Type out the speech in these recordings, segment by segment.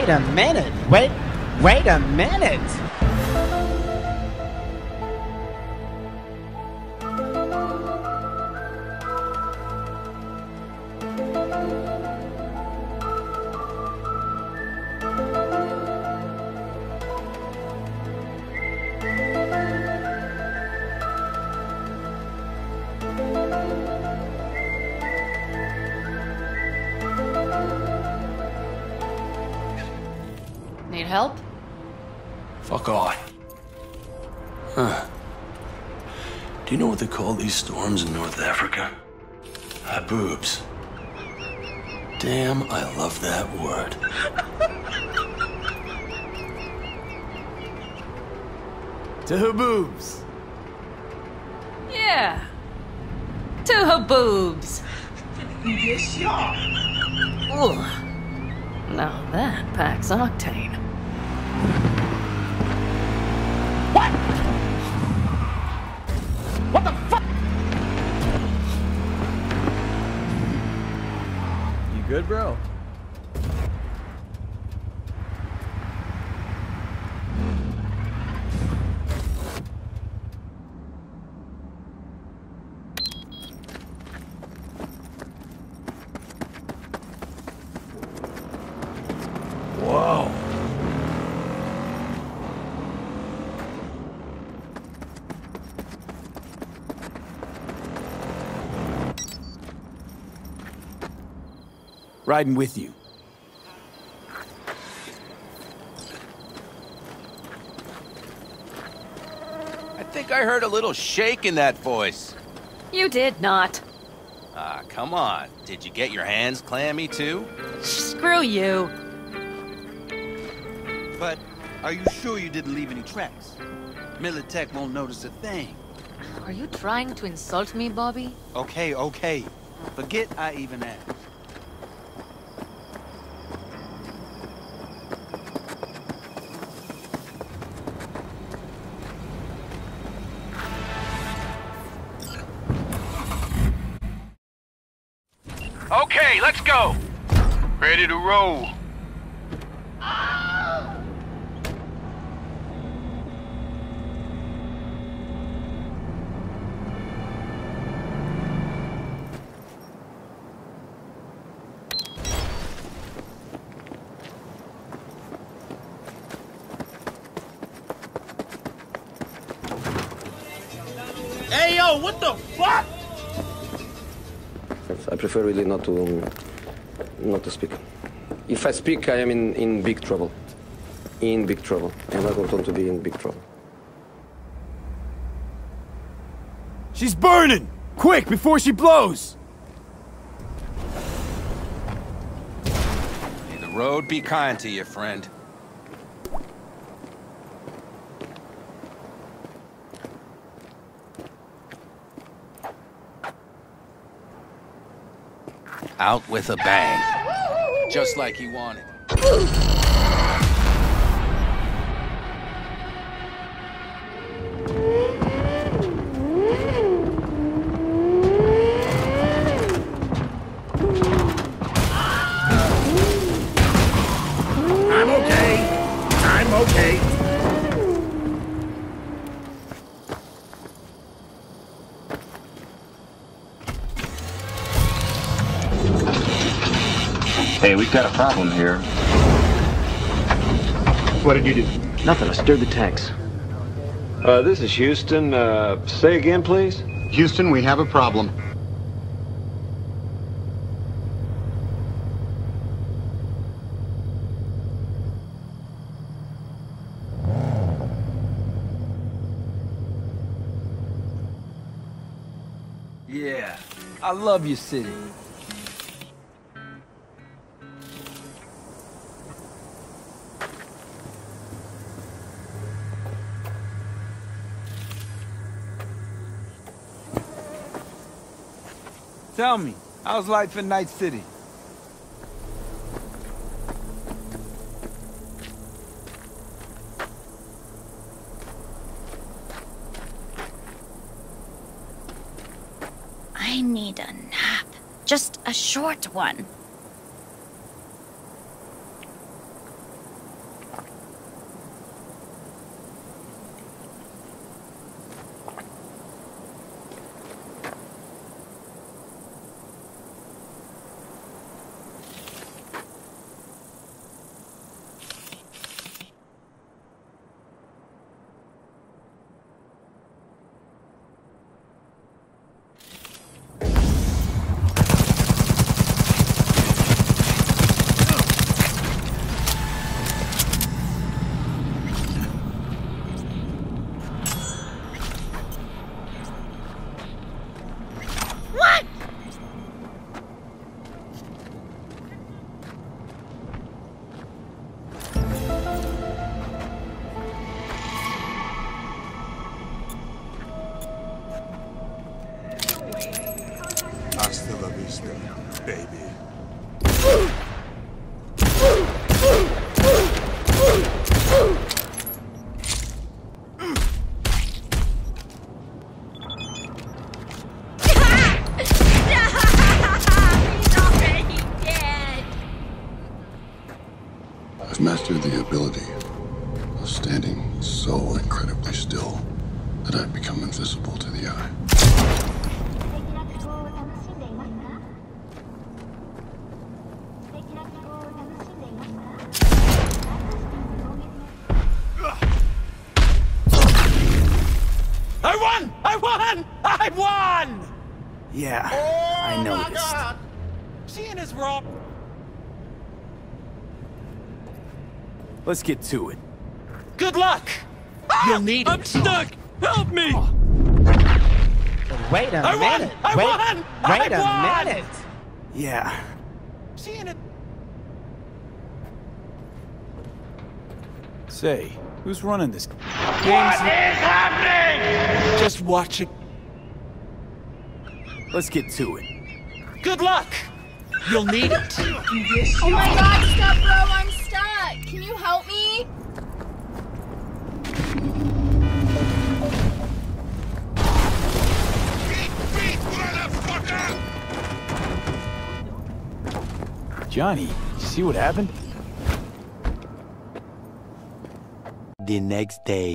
Wait a minute. Wait, wait a minute. Help? Fuck off. Huh. Do you know what they call these storms in North Africa? Ah, Haboobs. Damn, I love that word. To her boobs. Yeah. To her boobs. Ooh. Now that packs octane. What the fuck? You good, bro? Riding with you. I think I heard a little shake in that voice. You did not. Ah, come on. Did you get your hands clammy too? Screw you. But are you sure you didn't leave any tracks? Militech won't notice a thing. Are you trying to insult me, Bobby? Okay, okay. Forget I even asked. Okay, let's go. Ready to roll. Hey, yo, what the fuck? I prefer really not to um, not to speak. If I speak, I am in, in big trouble. In big trouble. And I don't want to be in big trouble. She's burning! Quick, before she blows! May the road be kind to you, friend. Out with a bang. Just like he wanted. Hey, we've got a problem here. What did you do? Nothing. I stirred the tanks. Uh, this is Houston. Uh, say again, please. Houston, we have a problem. Yeah, I love your city. Tell me, how's life in Night City? I need a nap. Just a short one. baby. I won! Yeah, I oh noticed. Seeing is wrong. Let's get to it. Good luck! You'll ah! need it. I'm stuck! Help me! Oh. Wait a I won! minute. I wait, won! Wait I a won! minute. Yeah. Seeing it. Say, who's running this? What is happening? Just watch it. Let's get to it. Good luck! You'll need it. Oh my god, stop, bro! I'm stuck! Can you help me? Johnny, you see what happened? The next day.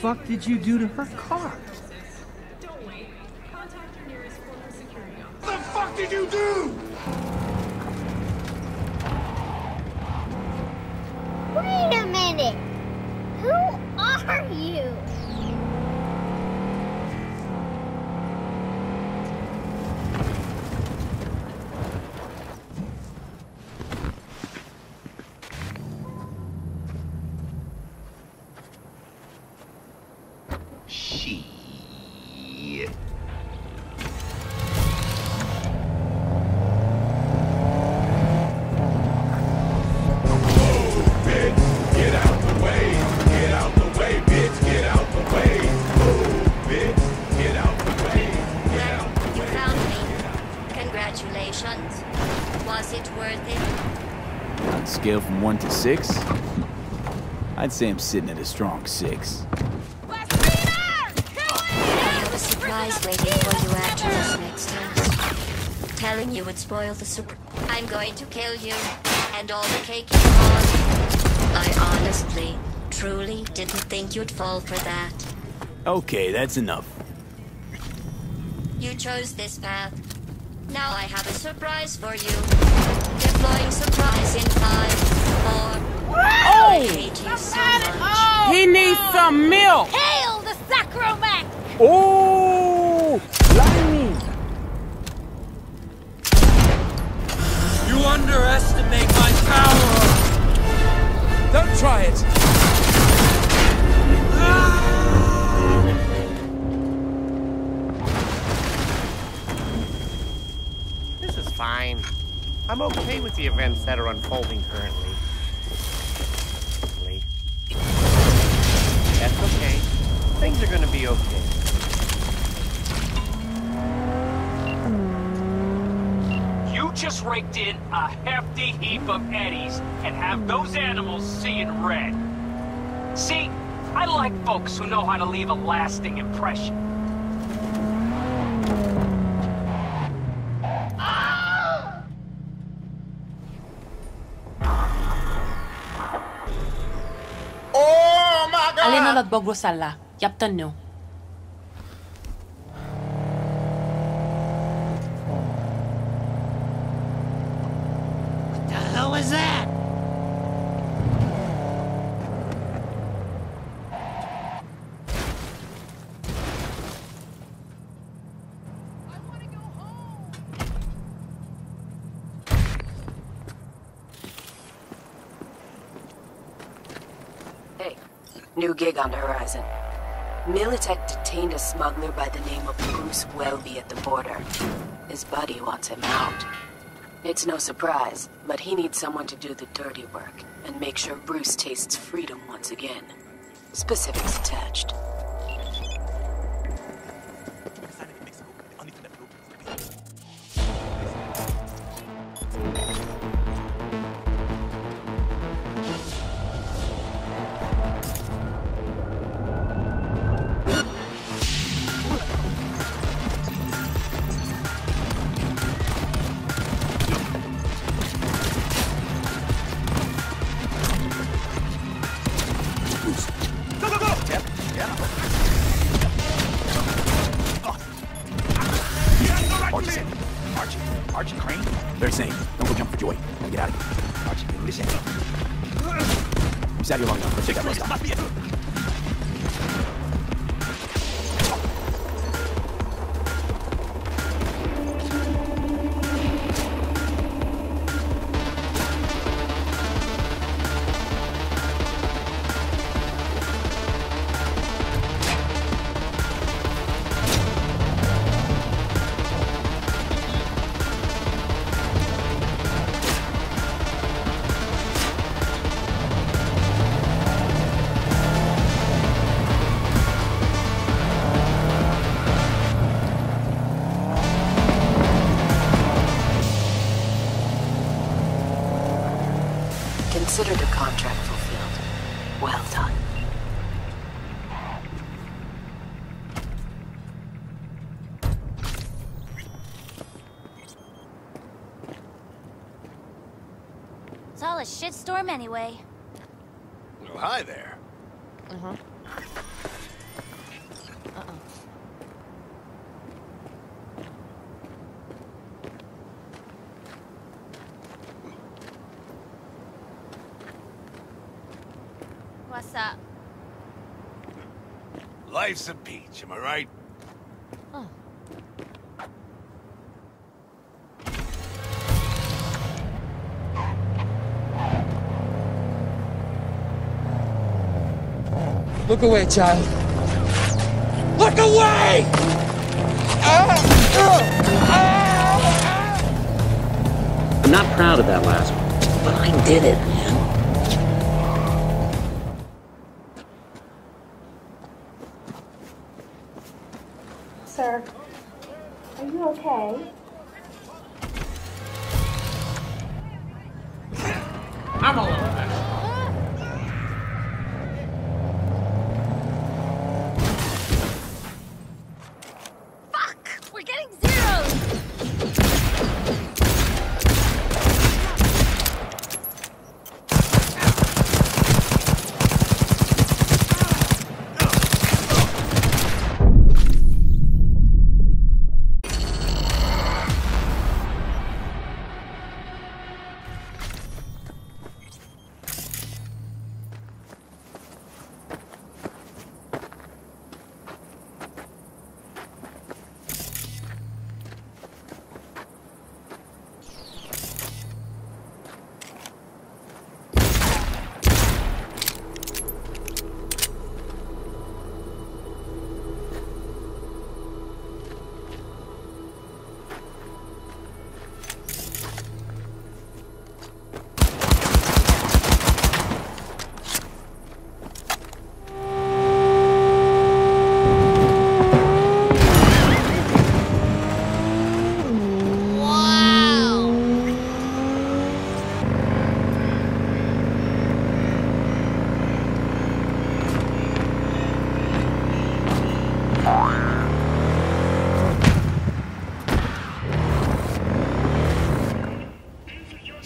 Fuck did you do to her car? What the fuck did you do? Was it worth it? On a scale from one to six, I'd say I'm sitting at a strong six. I have a surprise waiting for you after this next test. Telling you would spoil the super. I'm going to kill you, and all the cake you want. I honestly, truly didn't think you'd fall for that. Okay, that's enough. You chose this path. Now I have a surprise for you. Deploying surprise in five, four. Oh! I hate you so much. He needs some milk. Hail the Sacromac! Oh, blimey. You underestimate my power! Don't try it! Fine. I'm okay with the events that are unfolding currently. That's okay. Things are gonna be okay. You just raked in a hefty heap of eddies and have those animals seeing red. See, I like folks who know how to leave a lasting impression. Lena Lodbog ah. Rosala, Yaptan New. New gig on the horizon. Militech detained a smuggler by the name of Bruce Welby at the border. His buddy wants him out. It's no surprise, but he needs someone to do the dirty work and make sure Bruce tastes freedom once again. Specifics attached. Don't go jump for joy. Now get out of here. Archie, listen. You sat here long enough. Let's take that bus stop. It's all a shitstorm anyway. Oh, hi there. Uh-huh. Uh-uh. What's up? Life's a peach, am I right? Look away, child. Look away! I'm not proud of that last one, but I did it, man. Sir, are you okay? I'm alive.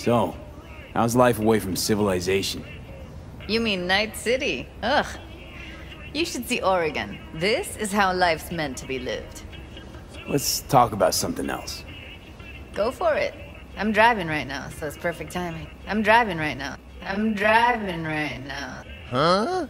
So, how's life away from civilization? You mean Night City? Ugh. You should see Oregon. This is how life's meant to be lived. Let's talk about something else. Go for it. I'm driving right now, so it's perfect timing. I'm driving right now. I'm driving right now. Huh?